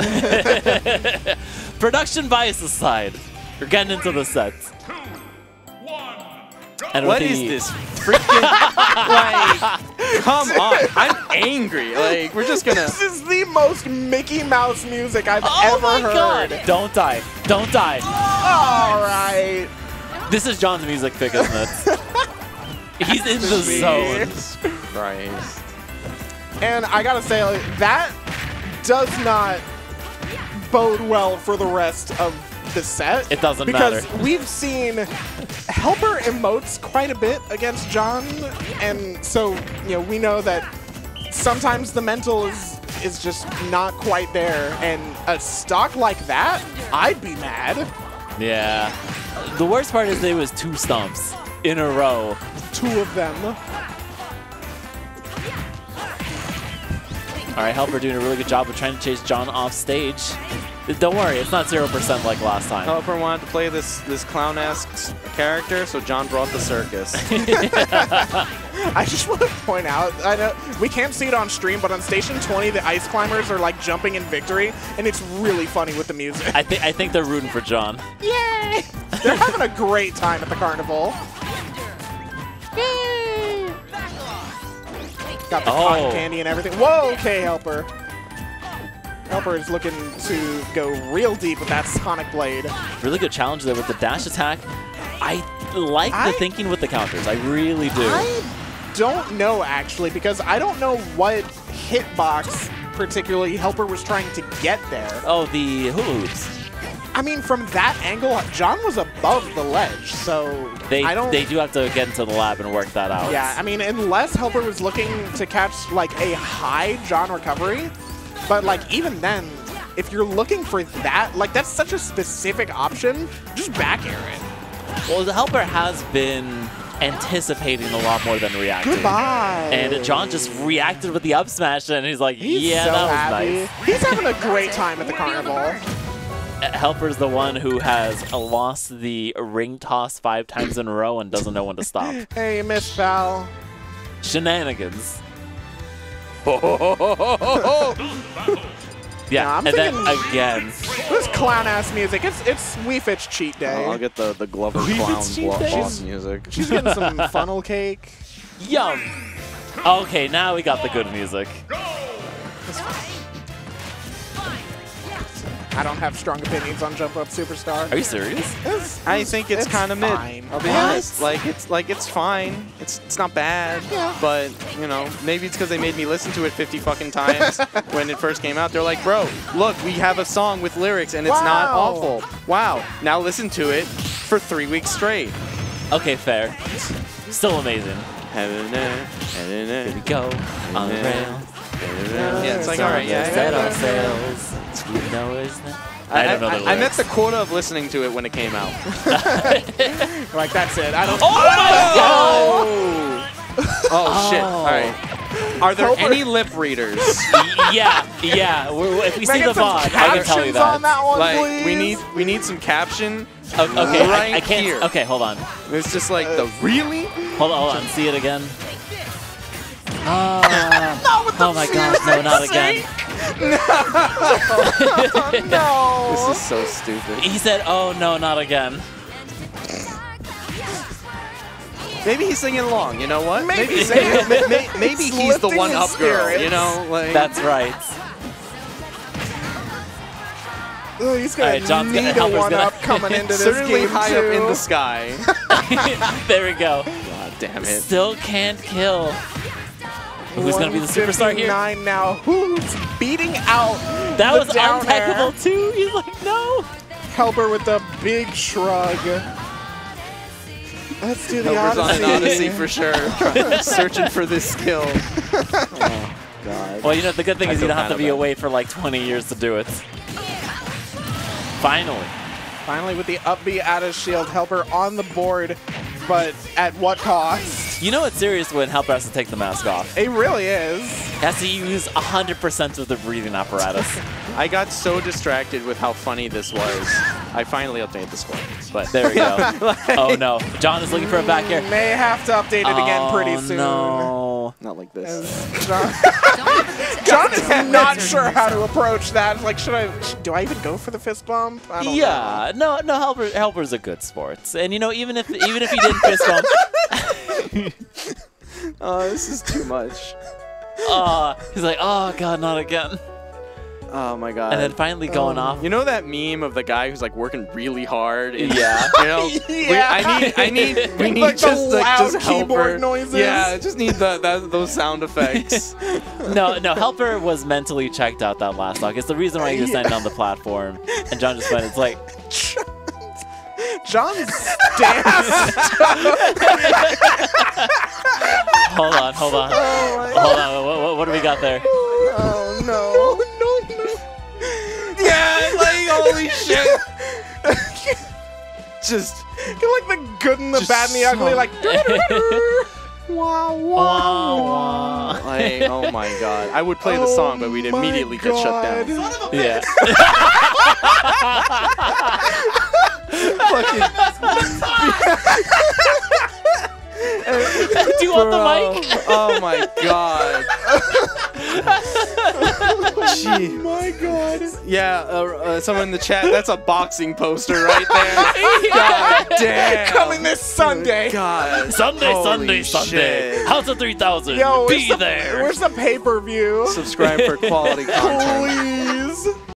Production bias aside, we're getting into the sets. And What with is the- this freaking like? Come on, I'm angry. Like we're just gonna. This is the most Mickey Mouse music I've Oh ever my heard. god! Don't die! Don't die! All right. This is John's music pick, isn't it? He's in the zone. Christ. And I gotta say, like, that does not bode well for the rest of the set. It doesn't because matter. we've seen HelpR emotes quite a bit against John, and so you know we know that sometimes the mental is is just not quite there. And a stock like that, I'd be mad. Yeah. The worst part is there was two stumps in a row. Two of them. All right, HelpR doing a really good job of trying to chase John off stage. Don't worry, it's not 0% like last time. HelpR wanted to play this this clown-esque character, so John brought the circus. I just want to point out, I know we can't see it on stream, but on Station 20, the ice climbers are like jumping in victory, and it's really funny with the music. I think I think they're rooting for John. Yay! They're having a great time at the carnival. Got the Oh. cotton candy and everything. Whoa, okay, HelpR. HelpR is looking to go real deep with that Sonic Blade. Really good challenge there with the dash attack. I like I- the thinking with the counters. I really do. I don't know, actually, because I don't know what hitbox particularly HelpR was trying to get there. oh, the hula hoops. I mean, from that angle, John was above the ledge, so They I don't. they do have to get into the lab and work that out. yeah, I mean, unless HelpR was looking to catch like a high John recovery, but like even then, if you're looking for that, like that's such a specific option, just back air it. Well, the HelpR has been anticipating a lot more than reacting. Goodbye. And John just reacted with the up smash, and he's like, He's "Yeah, so that was happy. nice." He's having a great time at the carnival. HelpR's the one who has lost the ring toss five times in a row and doesn't know when to stop. Hey, Miss Val. Shenanigans. Yeah, Yeah, I'm and then again, This clown ass music. It's it's Wii Fit's cheat day. Oh, I'll get the the Glover We've clown blo- things. boss music. She's getting some funnel cake. yum. Okay, now we got the good music. I don't have strong opinions on Jump Up Superstar. Are you serious? It's- I think it's, kind of mid. fine. I'll be What? honest. Like it's like it's fine. It's it's not bad. Yeah. But you know, maybe it's because they made me listen to it 50 fucking times when it first came out. They're like, bro, look, we have a song with lyrics and it's not awful. Wow. Now listen to it for three weeks straight. Okay, fair. Still amazing. Here Here we go on the rail. Yeah, it's like, all right, yeah. Set I- our sails. You know it's not. I, I don't know the I, I met lyrics. the quota of listening to it when it came out. Like that's it. I don't. Oh my god! Oh, shit. Oh. All right. Are there HelpR. any lip readers? Yeah, yeah. We're, if we Can see the VOD, I can tell you captions on that. that one, like please? we need we need some caption. O- Okay, Right I, I can't. here. Okay, hold on. It's just like the really. Hold on, hold on. See it again. Ah. Oh my gosh, no, not again. no. This is so stupid. He said, oh no, not again. Maybe he's singing along. You know what? Maybe. maybe, maybe, maybe, maybe he's the one his up girl. You know, like That's right. Ugh, he's All gonna right, John's gonna- need a one-up coming into this certainly game high too. up in the sky. there we go. God damn it. Still can't kill. Who's gonna be the superstar here? Nine now. Who's beating out That the was down air? too. He's like, no. HelpR with the big shrug. Let's do the HelpR's on Odyssey. an odyssey for sure, searching for this skill. Oh God. Well, you know, the good thing I is you feel don't have to be bad. away for like 20 years to do it. Finally. Finally, with the up B out of shield, HelpR on the board, but at what cost? You know it's serious when HelpR has to take the mask off. It really is. He has to use 100% of the breathing apparatus. I got so distracted with how funny this was. I finally updated the score. But There we go. oh no. John is looking for a back air. May have to update it again oh, pretty soon. no. No, not like this. As John, John is not sure how to approach that. Like, should I? Do I even go for the fist bump? I don't Yeah, no, no. HelpR, HelpR's a good sports, and you know, even if even if he didn't fist bump, Oh, this is too much. uh, he's like, oh god, not again. Oh my god. And then finally going Oh. off. you know that meme of the guy who's like working really hard? in- Yeah. You know, We- Yeah. I need, I need, we need Like the just like loud just keyboard helper. noises. Yeah, I just need the, that, those sound effects. No, no. HelpR was mentally checked out that last stock. It's the reason why he was Yeah. standing on the platform, and John just went. It's like, John's dance. hold on, hold on, oh, hold on. What, what, what do we got there? oh no. no, no. no. yeah, like holy shit. Just You're like the good and the Just bad and the ugly. Like, wow, Wah, wow. wah. like, oh my god. I would play the oh song, but we'd Oh my immediately get shut down. God. Yeah. do you want the mic? Oh my god. Gee. My God. Yeah, uh, uh, someone in the chat, that's a boxing poster right there. God damn. Coming this Sunday. God. Sunday, Holy Sunday, Sunday. shit. House of 3000. Yo, Be where's the, there. Where's the pay per view? Subscribe for quality content. Please.